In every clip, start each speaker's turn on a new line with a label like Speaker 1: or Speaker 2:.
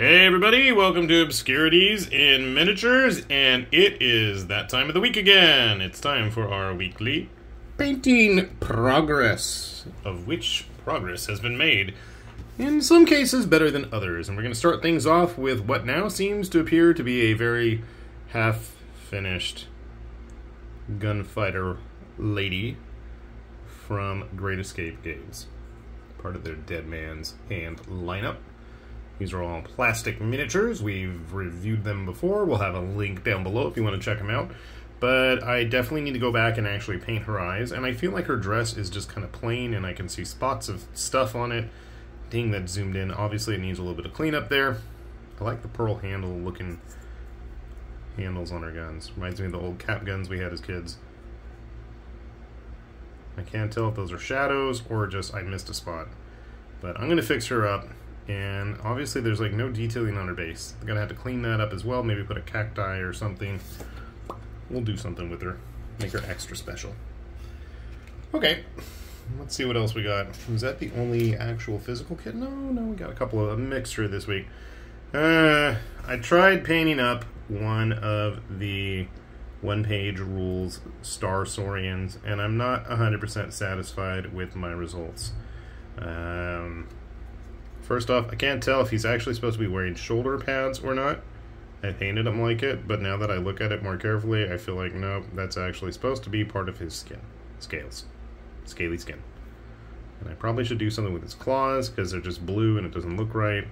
Speaker 1: Hey everybody, welcome to Obscurities in Miniatures, and it is that time of the week again. It's time for our weekly painting progress, of which progress has been made, in some cases better than others. And we're going to start things off with what now seems to appear to be a very half finished gunfighter lady from Great Escape Games, part of their Dead Man's Hand lineup. These are all plastic miniatures. We've reviewed them before. We'll have a link down below if you want to check them out. But I definitely need to go back and actually paint her eyes. And I feel like her dress is just kind of plain and I can see spots of stuff on it. Dang, that zoomed in. Obviously, it needs a little bit of cleanup there. I like the pearl handle looking handles on her guns. Reminds me of the old cap guns we had as kids. I can't tell if those are shadows or just I missed a spot. But I'm going to fix her up and obviously there's like no detailing on her base. I'm gonna have to clean that up as well, maybe put a cacti or something. We'll do something with her, make her extra special. Okay, let's see what else we got. Is that the only actual physical kit? No, no, we got a couple of a mixture this week. Uh, I tried painting up one of the one-page rules Star Saurians, and I'm not 100% satisfied with my results. Um, First off, I can't tell if he's actually supposed to be wearing shoulder pads or not. I painted him like it, but now that I look at it more carefully, I feel like, no, that's actually supposed to be part of his skin. Scales. Scaly skin. And I probably should do something with his claws, because they're just blue and it doesn't look right.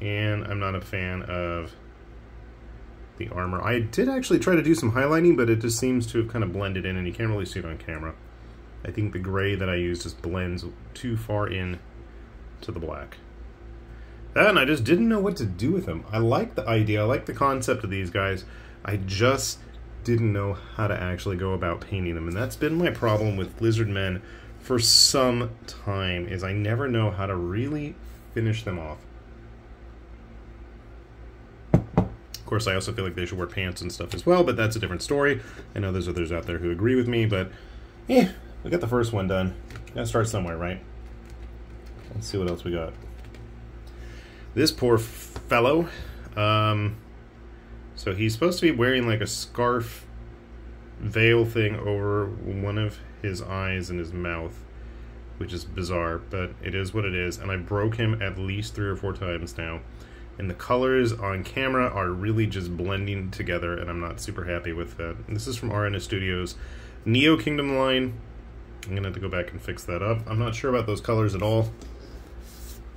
Speaker 1: And I'm not a fan of the armor. I did actually try to do some highlighting, but it just seems to have kind of blended in, and you can't really see it on camera. I think the gray that I used just blends too far in to the black and I just didn't know what to do with them. I like the idea, I like the concept of these guys. I just didn't know how to actually go about painting them. And that's been my problem with Lizard Men for some time, is I never know how to really finish them off. Of course, I also feel like they should wear pants and stuff as well, but that's a different story. I know there's others out there who agree with me, but yeah, we got the first one done. Gotta start somewhere, right? Let's see what else we got. This poor fellow. Um, so he's supposed to be wearing like a scarf veil thing over one of his eyes and his mouth, which is bizarre, but it is what it is. And I broke him at least three or four times now. And the colors on camera are really just blending together, and I'm not super happy with that. This is from RN Estudio's Neo Kingdom line. I'm gonna have to go back and fix that up. I'm not sure about those colors at all.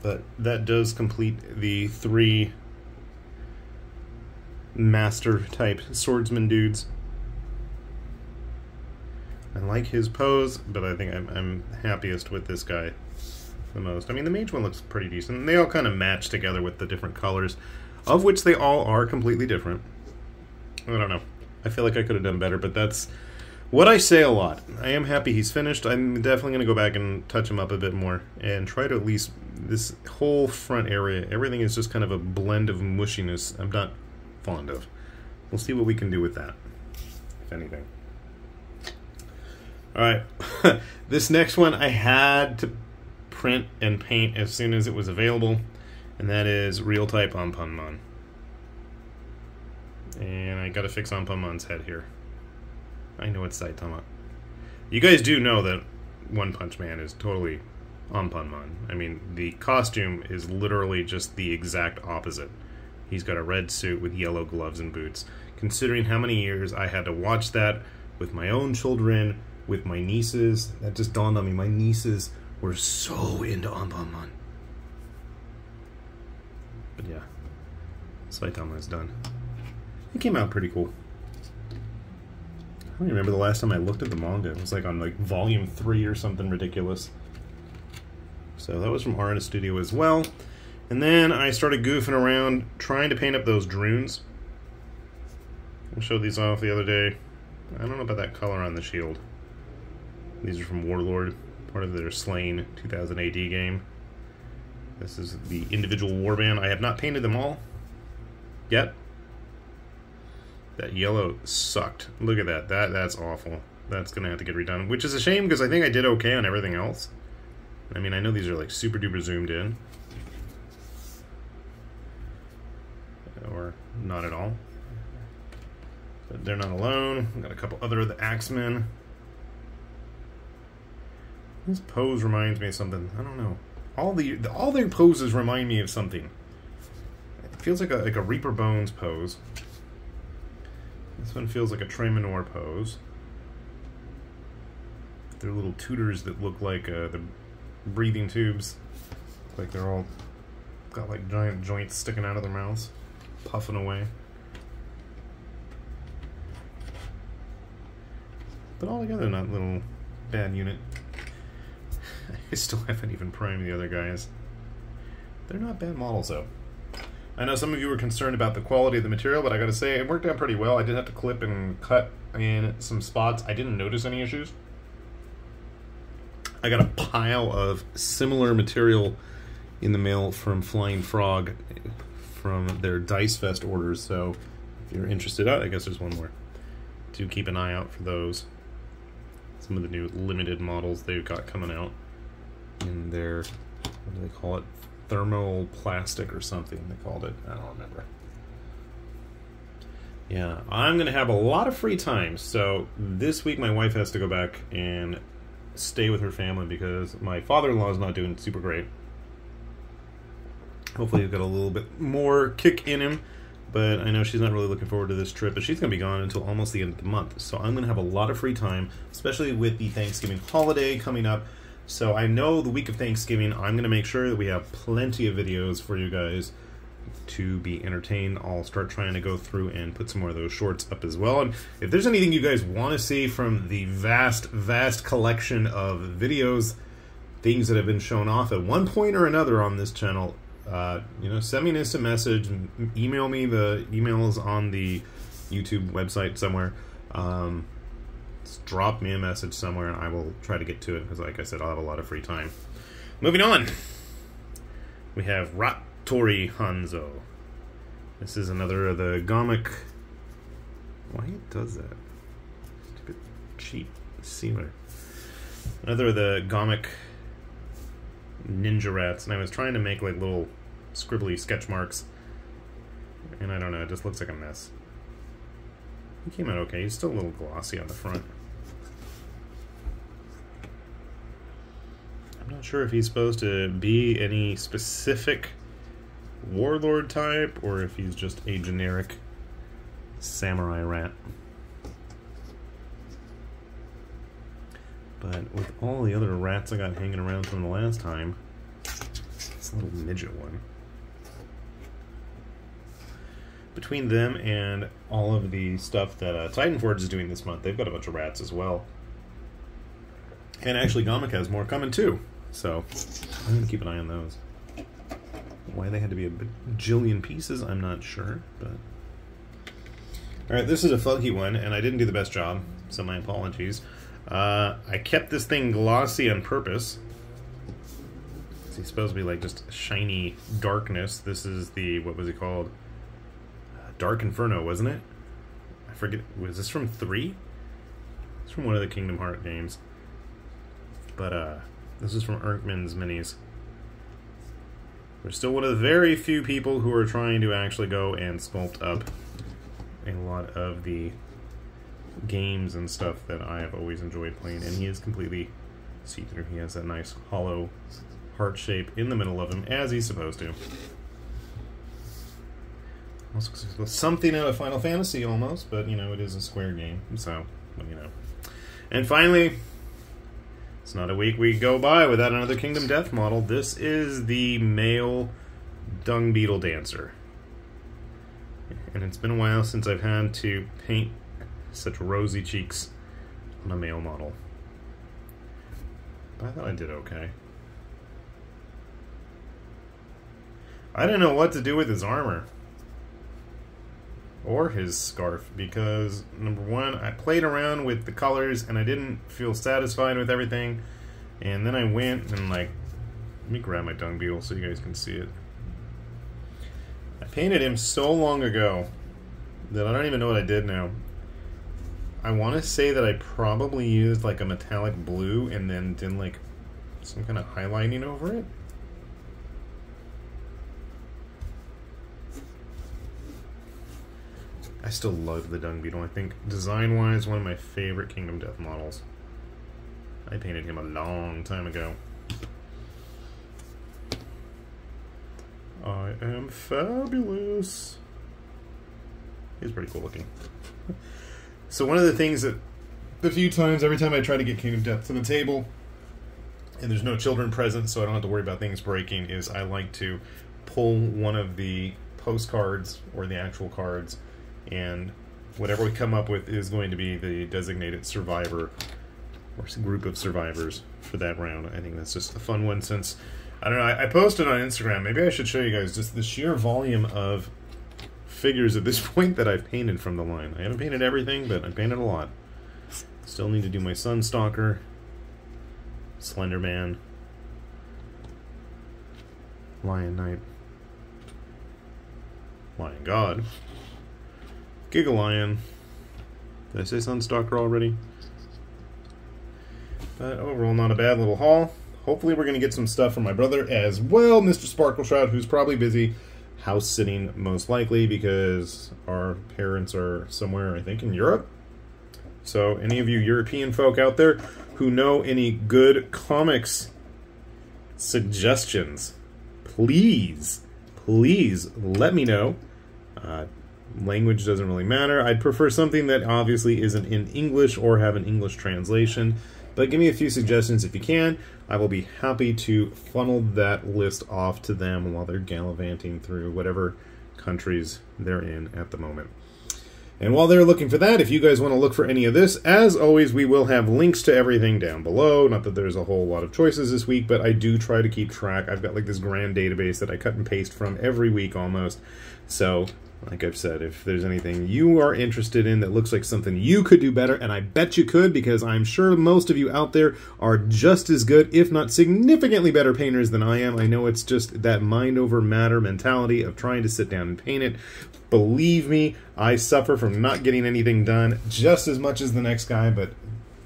Speaker 1: But that does complete the three master type swordsman dudes. I like his pose, but I think I'm, I'm happiest with this guy the most. I mean, the mage one looks pretty decent. They all kind of match together with the different colors, of which they all are completely different. I don't know. I feel like I could have done better, but that's what I say a lot. I am happy he's finished. I'm definitely going to go back and touch him up a bit more and try to at least this whole front area. Everything is just kind of a blend of mushiness. I'm not fond of. We'll see what we can do with that, if anything. All right, this next one I had to print and paint as soon as it was available, and that is Real Type Anpanman. And I got to fix Anpanman's head here. I know it's Saitama. You guys do know that One Punch Man is totally Anpanman. I mean, the costume is literally just the exact opposite. He's got a red suit with yellow gloves and boots. Considering how many years I had to watch that with my own children, with my nieces, that just dawned on me. My nieces were so into Anpanman. But yeah, Saitama is done. It came out pretty cool. I don't remember the last time I looked at the manga. It was like on like volume three or something ridiculous. So that was from RN Estudio as well. And then I started goofing around trying to paint up those Drunes. I showed these off the other day. I don't know about that color on the shield. These are from Warlord, part of their Slaine 2000 AD game. This is the individual warband. I have not painted them all yet. That yellow sucked. Look at that. That That's awful. That's going to have to get redone. Which is a shame because I think I did okay on everything else. I mean, I know these are like super duper zoomed in. or not at all. But they're not alone. We've got a couple other of the Axemen. This pose reminds me of something. I don't know. All the all their poses remind me of something. It feels like a like a Reaper Bones pose. This one feels like a Tremanor pose. They're little tutors that look like uh, the breathing tubes. Like they're all got like giant joints sticking out of their mouths, puffing away. But altogether, not a little bad unit. I still haven't even primed the other guys. They're not bad models though. I know some of you were concerned about the quality of the material, but I gotta say, it worked out pretty well. I did have to clip and cut in some spots. I didn't notice any issues. I got a pile of similar material in the mail from Flying Frog from their Dice Fest orders, so if you're interested, I guess there's one more. Do keep an eye out for those. Some of the new limited models they've got coming out in their, what do they call it? Thermal plastic or something they called it. I don't remember. Yeah, I'm going to have a lot of free time. So this week my wife has to go back and stay with her family because my father-in-law is not doing super great. Hopefully he'll got a little bit more kick in him, but I know she's not really looking forward to this trip, but she's going to be gone until almost the end of the month. So I'm going to have a lot of free time, especially with the Thanksgiving holiday coming up. So I know the week of Thanksgiving, I'm going to make sure that we have plenty of videos for you guys to be entertained. I'll start trying to go through and put some more of those shorts up as well. And if there's anything you guys want to see from the vast, vast collection of videos, things that have been shown off at one point or another on this channel, uh, you know, send me an instant message, email me. The email is on the YouTube website somewhere. Um, drop me a message somewhere and I will try to get to it because, like I said, I'll have a lot of free time. Moving on, we have Ratori Hanzo. This is another of the Ghamak. Why it does that? Stupid cheap sealer. Another of the Ghamak ninja rats, and I was trying to make like little scribbly sketch marks, and I don't know, it just looks like a mess. He came out okay. He's still a little glossy on the front. I'm not sure if he's supposed to be any specific warlord type or if he's just a generic samurai rat. But with all the other rats I got hanging around from the last time, this little midget one. Between them and all of the stuff that uh, Titan Forge is doing this month, they've got a bunch of rats as well. And actually, Ghamak has more coming too. So I'm going to keep an eye on those. Why they had to be a bajillion pieces, I'm not sure, but... Alright, this is a funky one, and I didn't do the best job, so my apologies. Uh, I kept this thing glossy on purpose. It's supposed to be like just shiny darkness. This is the, what was it called? Dark Inferno, wasn't it? I forget, was this from 3? It's from one of the Kingdom Heart games. But, uh, this is from Irnkman's Minis. We're still one of the very few people who are trying to actually go and sculpt up a lot of the games and stuff that I have always enjoyed playing. And he is completely see-through. He has that nice hollow heart shape in the middle of him, as he's supposed to. Something out of Final Fantasy almost, but you know, it is a Square game, so, you know. And finally, it's not a week we go by without another Kingdom Death model. This is the male Dung Beetle Dancer. And it's been a while since I've had to paint such rosy cheeks on a male model. But I thought I did okay. I didn't know what to do with his armor or his scarf because number one, I played around with the colors and I didn't feel satisfied with everything. And then I went and like, let me grab my dung beetle so you guys can see it. I painted him so long ago that I don't even know what I did now. I want to say that I probably used like a metallic blue and then did like some kind of highlighting over it. I still love the Dung Beetle. I think design-wise, one of my favorite Kingdom Death models. I painted him a long time ago. I am fabulous. He's pretty cool looking. so one of the things that the few times every time I try to get Kingdom Death to the table and there's no children present so I don't have to worry about things breaking is I like to pull one of the postcards or the actual cards and whatever we come up with is going to be the designated survivor or group of survivors for that round. I think that's just a fun one since I don't know. I, I posted on Instagram. Maybe I should show you guys just the sheer volume of figures at this point that I've painted from the line. I haven't painted everything, but I painted a lot. Still need to do my Sunstalker, Slender Man, Lion Knight, Lion God, Giga Lion. Did I say Sunstalker already? But overall, not a bad little haul. Hopefully we're going to get some stuff from my brother as well, Mr. Sparkle Shroud, who's probably busy house sitting most likely because our parents are somewhere, I think, in Europe. So any of you European folk out there who know any good comics suggestions, please, please let me know. Uh, language doesn't really matter. I'd prefer something that obviously isn't in English or have an English translation. But give me a few suggestions if you can. I will be happy to funnel that list off to them while they're gallivanting through whatever countries they're in at the moment. And while they're looking for that, if you guys want to look for any of this, as always, we will have links to everything down below. Not that there's a whole lot of choices this week, but I do try to keep track. I've got like this grand database that I cut and paste from every week almost. So like I've said, if there's anything you are interested in that looks like something you could do better, and I bet you could because I'm sure most of you out there are just as good, if not significantly better painters than I am. I know it's just that mind over matter mentality of trying to sit down and paint it. Believe me, I suffer from not getting anything done just as much as the next guy, but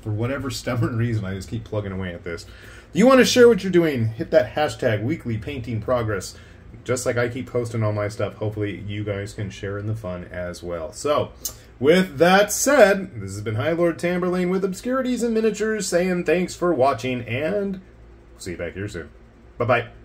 Speaker 1: for whatever stubborn reason, I just keep plugging away at this. You want to share what you're doing, hit that hashtag weekly painting progress just like I keep posting all my stuff, hopefully you guys can share in the fun as well. So, with that said, this has been High Lord Tamberlane with Obscurities and Miniatures saying thanks for watching and see you back here soon. Bye-bye.